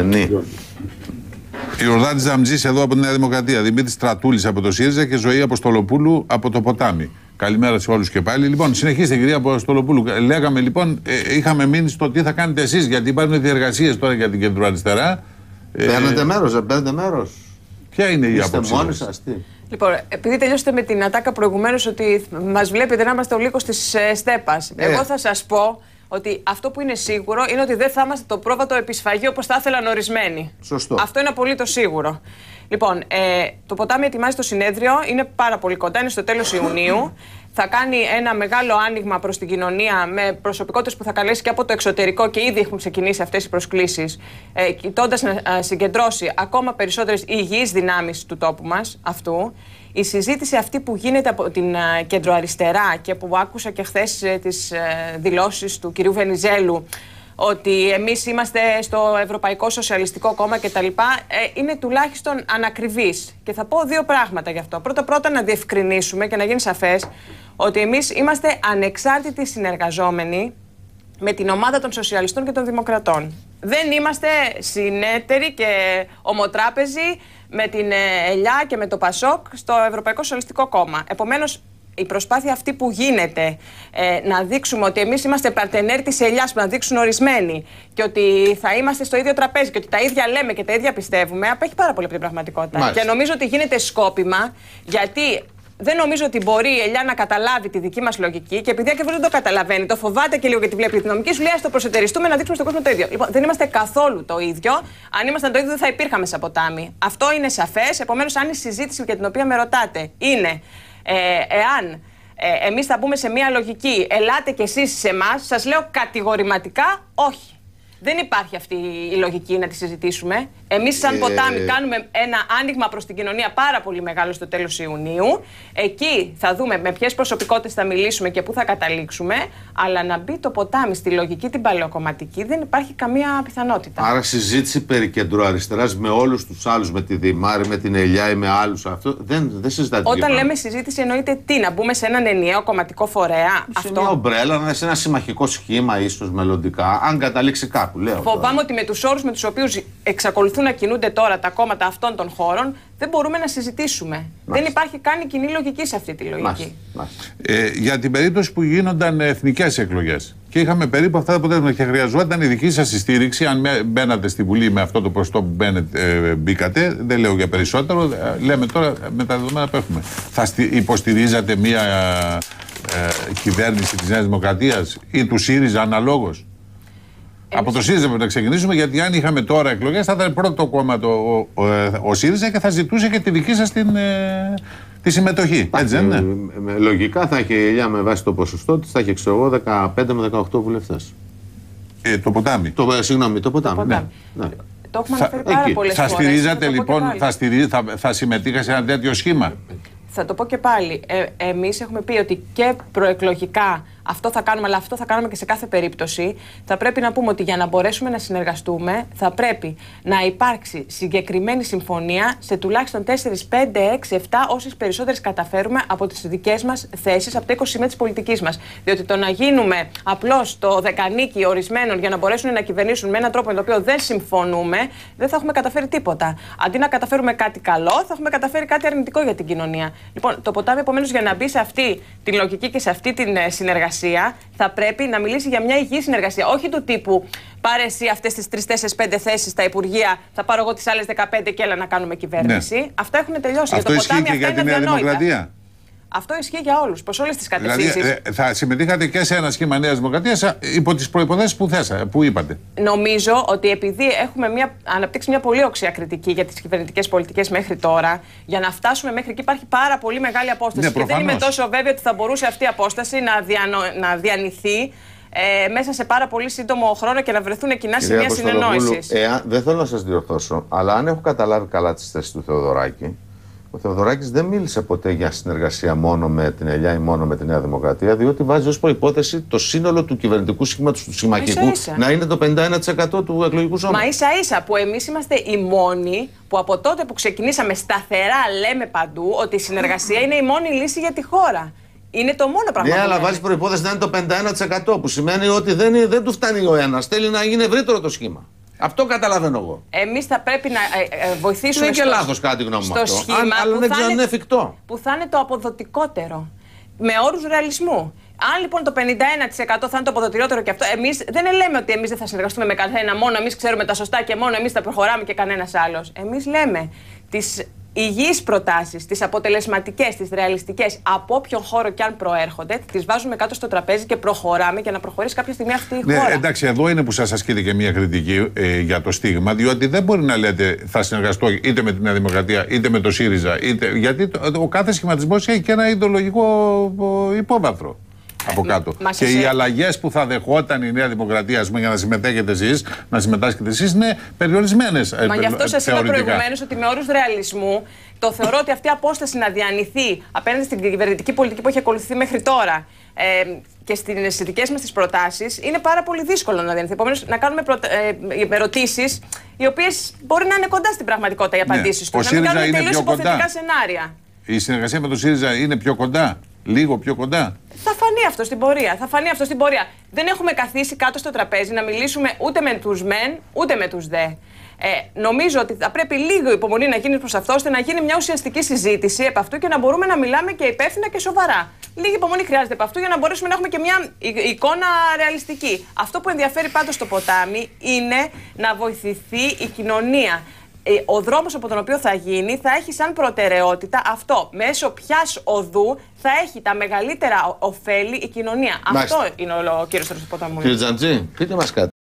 Ενή. Ιορδάνη Ζαμζής εδώ από τη Νέα Δημοκρατία. Δημήτρης Τρατούλη από το ΣΥΡΙΖΑ και Ζωή Αποστολοπούλου από το Ποτάμι. Καλημέρα σε όλους και πάλι. Λοιπόν, συνεχίστε κυρία Αποστολοπούλου. Λέγαμε λοιπόν, ε, είχαμε μείνει στο τι θα κάνετε εσείς, γιατί υπάρχουν διεργασίες τώρα για την κεντροαριστερά. Ε, παίρνετε μέρος, δεν παίρνετε μέρος. Ποια είναι η Είστε άποψή μόνοι σας; σας, τι; Λοιπόν, επειδή τελειώσετε με την ατάκα προηγουμένως ότι μας βλέπετε να είμαστε ο λύκος της ε, Στέπας. Ε. Εγώ θα σας πω ότι αυτό που είναι σίγουρο είναι ότι δεν θα είμαστε το πρόβατο επισφαγείο όπως θα ήθελαν ορισμένοι. Σωστό. Αυτό είναι απολύτως σίγουρο. Λοιπόν, ε, το ποτάμι ετοιμάζει το συνέδριο, είναι πάρα πολύ κοντά, είναι στο τέλος Ιουνίου. Θα κάνει ένα μεγάλο άνοιγμα προς την κοινωνία με προσωπικότητες που θα καλέσει και από το εξωτερικό και ήδη έχουν ξεκινήσει αυτές οι προσκλήσεις, ε, κοιτώντας να ε, συγκεντρώσει ακόμα περισσότερες υγιείς δυνάμεις του τόπου μας αυτού. Η συζήτηση αυτή που γίνεται από την ε, κεντροαριστερά και που άκουσα και χθες τις δηλώσεις του κυρίου Βενιζέλου ότι εμείς είμαστε στο Ευρωπαϊκό Σοσιαλιστικό Κόμμα κτλ. Ε, είναι τουλάχιστον ανακριβής. Και θα πω δύο πράγματα γι' αυτό. Πρώτα πρώτα να διευκρινίσουμε και να γίνει σαφές ότι εμείς είμαστε ανεξάρτητοι συνεργαζόμενοι με την ομάδα των Σοσιαλιστών και των Δημοκρατών. Δεν είμαστε συνέτεροι και ομοτράπεζοι με την ε, ΕΛΙΑ και με το ΠΑΣΟΚ στο Ευρωπαϊκό Σοσιαλιστικό Κόμμα. Επομένως, η προσπάθεια αυτή που γίνεται ε, να δείξουμε ότι εμείς είμαστε παρτενέρ της ελιάς που να δείξουν ορισμένοι και ότι θα είμαστε στο ίδιο τραπέζι και ότι τα ίδια λέμε και τα ίδια πιστεύουμε, απέχει πάρα πολύ από την πραγματικότητα. Μάλιστα. Και νομίζω ότι γίνεται σκόπιμα γιατί δεν νομίζω ότι μπορεί η Ελιά να καταλάβει τη δική μας λογική και επειδή ακριβώς δεν το καταλαβαίνει, το φοβάται και λίγο γιατί βλέπει την νομική, σου λέει: Α το προσετεριστούμε να δείξουμε στον κόσμο το ίδιο. Λοιπόν, δεν είμαστε καθόλου το ίδιο. Αν ήμασταν το ίδιο, δεν θα υπήρχαμε σαν ποτάμι. Αυτό είναι σαφές. Επομένως, αν η συζήτηση για την οποία με ρωτάτε είναι ε, εάν ε, εμείς θα μπούμε σε μια λογική, ελάτε κι εσείς σε εμάς, σας λέω κατηγορηματικά όχι. Δεν υπάρχει αυτή η λογική να τη συζητήσουμε. Εμείς, σαν Ε, ποτάμι, κάνουμε ένα άνοιγμα προς την κοινωνία πάρα πολύ μεγάλο στο τέλος Ιουνίου. Εκεί θα δούμε με ποιες προσωπικότητες θα μιλήσουμε και πού θα καταλήξουμε. Αλλά να μπει το ποτάμι στη λογική την παλαιοκομματική δεν υπάρχει καμία πιθανότητα. Άρα συζήτηση περί κεντροαριστερά με όλους τους άλλους, με τη Δημάρη, με την Ελιά ή με άλλους αυτό. Δεν, δεν συζητάτε. Όταν τέτοια λέμε συζήτηση, εννοείται τι, να μπούμε σε έναν ενιαίο κομματικό φορέα. Σε μια ομπρέλα, να είναι σε ένα συμμαχικό σχήμα, ίσως μελλοντικά, αν καταλήξει κάπου. Λέω, τώρα. Φοβάμαι ότι με τους όρους με τους οποίους εξακολουθούν να κινούνται τώρα τα κόμματα αυτών των χώρων, δεν μπορούμε να συζητήσουμε. Δεν υπάρχει καν η κοινή λογική σε αυτή τη λογική. Μάλιστα, μάλιστα. Ε, για την περίπτωση που γίνονταν εθνικές εκλογές. Και είχαμε περίπου αυτά τα αποτέλεσματα και χρειαζόταν η δική σας στήριξη. Αν με- μπαίνατε στη Βουλή με αυτό το ποσοστό που μπαίνετε, ε, μπήκατε, δεν λέω για περισσότερο, ε, λέμε τώρα με τα δεδομένα που έχουμε. Θα στι- υποστηρίζατε μια ε, κυβέρνηση της Νέας Δημοκρατίας ή του ΣΥΡΙΖΑ αναλόγως; Από το ΣΥΡΙΖΑ πρέπει να ξεκινήσουμε, γιατί αν είχαμε τώρα εκλογές, θα ήταν πρώτο κόμμα το, ο, ο, ο ΣΥΡΙΖΑ και θα ζητούσε και τη δική σας την, ε, τη συμμετοχή. Έτσι δεν Ε, είναι; με- λογικά θα έχει η Ελιά με βάση το ποσοστό της, θα έχει ξέρω εγώ 15 με 18 βουλευτές. Ε, το ποτάμι. Το, ε, συγγνώμη, το ποτάμι. ποτάμι. Ναι. ναι. Το έχουμε Θα- αναφέρει πάρα εκεί. πολλές Θα φορές. στηρίζατε λοιπόν, θα, στηρί, θα, θα συμμετείχα σε ένα τέτοιο σχήμα; Θα το πω και πάλι. Ε, Εμείς έχουμε πει ότι και προεκλογικά αυτό θα κάνουμε, αλλά αυτό θα κάνουμε και σε κάθε περίπτωση. Θα πρέπει να πούμε ότι για να μπορέσουμε να συνεργαστούμε, θα πρέπει να υπάρξει συγκεκριμένη συμφωνία σε τουλάχιστον 4, 5, 6, 7, όσες περισσότερες καταφέρουμε από τις δικές μας θέσεις, από τα 20 σημεία της πολιτικής μας. Διότι το να γίνουμε απλώς το δεκανίκι ορισμένων για να μπορέσουν να κυβερνήσουν με έναν τρόπο με τον οποίο δεν συμφωνούμε, δεν θα έχουμε καταφέρει τίποτα. Αντί να καταφέρουμε κάτι καλό, θα έχουμε καταφέρει κάτι αρνητικό για την κοινωνία. Λοιπόν, το ποτάμι, επομένως, για να μπει σε αυτή την λογική και σε αυτή την ε, συνεργασία, θα πρέπει να μιλήσει για μια υγιή συνεργασία. Όχι του τύπου πάρε εσύ αυτές τις 3, 4, 5 θέσεις στα Υπουργεία, θα πάρω εγώ τις άλλες 15 και έλα να κάνουμε κυβέρνηση. Αυτά έχουν τελειώσει. Αυτό για το ισχύει ποτάμι και αυτά για τη είναι Νέα αδιανόητα. Δημοκρατία. Αυτό ισχύει για όλους, προς όλες τις Δηλαδή κατευθύνσεις. ε, θα συμμετείχατε και σε ένα σχήμα Νέας Δημοκρατίας υπό τις προποθέσει που, θέσα, που είπατε. Νομίζω ότι επειδή έχουμε μια, αναπτύξει μια πολύ οξία κριτική για τις κυβερνητικές πολιτικές μέχρι τώρα, για να φτάσουμε μέχρι εκεί υπάρχει πάρα πολύ μεγάλη απόσταση. Ναι, και δεν είμαι προφανώς. τόσο βέβαιη ότι θα μπορούσε αυτή η απόσταση να, διανο, να διανυθεί ε, μέσα σε πάρα πολύ σύντομο χρόνο και να βρεθούν κοινά Κυρία σημεία Αποστολοπούλου, συνεννόησης. εάν- δεν θέλω να σας διορθώσω, αλλά αν έχω καταλάβει καλά τις θέσεις του Θεοδωράκη, ο Θεοδωράκης δεν μίλησε ποτέ για συνεργασία μόνο με την Ελιά ή μόνο με τη Νέα Δημοκρατία, διότι βάζει ως προπόθεση το σύνολο του κυβερνητικού σχήματος του συμμαχικού Ίσα-ίσα. να είναι το 51% του εκλογικού σώματος. Μα ίσα ίσα που εμείς είμαστε οι μόνοι που από τότε που ξεκινήσαμε σταθερά λέμε παντού ότι η συνεργασία είναι η μόνη λύση για τη χώρα. Είναι το μόνο πράγμα. Ναι, που αλλά λέμε. βάζεις προπόθεση να είναι το 51% που σημαίνει ότι δεν, είναι- δεν του φτάνει ο ένας. Θέλει να γίνει ευρύτερο το σχήμα. Αυτό καταλαβαίνω εγώ. Εμείς θα πρέπει να ε, ε, βοηθήσουμε. Είναι και στο- λάθος κάτι γνώμη μου στο αυτό. σχήμα Αν, αλλά που δεν θα ξέρω αν είναι- είναι εφικτό. Που θα είναι το αποδοτικότερο. Με όρους ρεαλισμού. Αν λοιπόν το 51% θα είναι το αποδοτηρότερο και αυτό, εμείς δεν λέμε ότι εμείς δεν θα συνεργαστούμε με κανένα, μόνο εμείς ξέρουμε τα σωστά και μόνο εμείς θα προχωράμε και κανένας άλλος. Εμείς λέμε τις υγιείς προτάσεις, τις αποτελεσματικές, τις ρεαλιστικές, από όποιον χώρο και αν προέρχονται, τις βάζουμε κάτω στο τραπέζι και προχωράμε για να προχωρήσει κάποια στιγμή αυτή η Ναι, χώρα. εντάξει, εδώ είναι που σας ασκείται και μια κριτική ε, για το στίγμα, διότι δεν μπορεί να λέτε θα συνεργαστώ είτε με τη Νέα Δημοκρατία είτε με το ΣΥΡΙΖΑ. Είτε, γιατί το- ο κάθε σχηματισμός έχει και ένα ιδεολογικό ο, υπόβαθρο από κάτω. μας και εσύ- οι αλλαγές που θα δεχόταν η Νέα Δημοκρατία ας πούμε, για να συμμετέχετε εσείς, να συμμετάσχετε εσείς, είναι περιορισμένες. Μα γι' αυτό σας είπα προηγουμένως ότι με όρους ρεαλισμού το θεωρώ ότι αυτή η απόσταση να διανυθεί απέναντι στην κυβερνητική πολιτική που έχει ακολουθηθεί μέχρι τώρα ε, και στις δικές μας τις προτάσεις είναι πάρα πολύ δύσκολο να διανυθεί. Επομένως, να κάνουμε προτα... ε, ερωτήσεις οι οποίες μπορεί να είναι κοντά στην πραγματικότητα οι απαντήσεις Ο του. Να μην ΣΥΡΙΖΑ κάνουμε είναι τελείω πιο κοντά. υποθετικά σενάρια. Η συνεργασία με το ΣΥΡΙΖΑ είναι πιο κοντά, λίγο πιο κοντά. Θα φανεί αυτό στην πορεία. Θα φανεί αυτό στην πορεία. Δεν έχουμε καθίσει κάτω στο τραπέζι να μιλήσουμε ούτε με τους μεν, ούτε με τους δε. Ε, νομίζω ότι θα πρέπει λίγο υπομονή να γίνει προς αυτός, ώστε να γίνει μια ουσιαστική συζήτηση επ' αυτού και να μπορούμε να μιλάμε και υπεύθυνα και σοβαρά. Λίγη υπομονή χρειάζεται επ' αυτού για να μπορέσουμε να έχουμε και μια εικ- εικόνα ρεαλιστική. Αυτό που ενδιαφέρει πάντως το ποτάμι είναι να βοηθηθεί η κοινωνία. Ε, Ο δρόμος από τον οποίο θα γίνει θα έχει σαν προτεραιότητα αυτό. Μέσω ποια οδού θα έχει τα μεγαλύτερα ωφέλη η κοινωνία. Μάλιστα. Αυτό είναι ο, ο κύριος του ποταμού. Κύριε Τζαντζή, πείτε μας κάτι.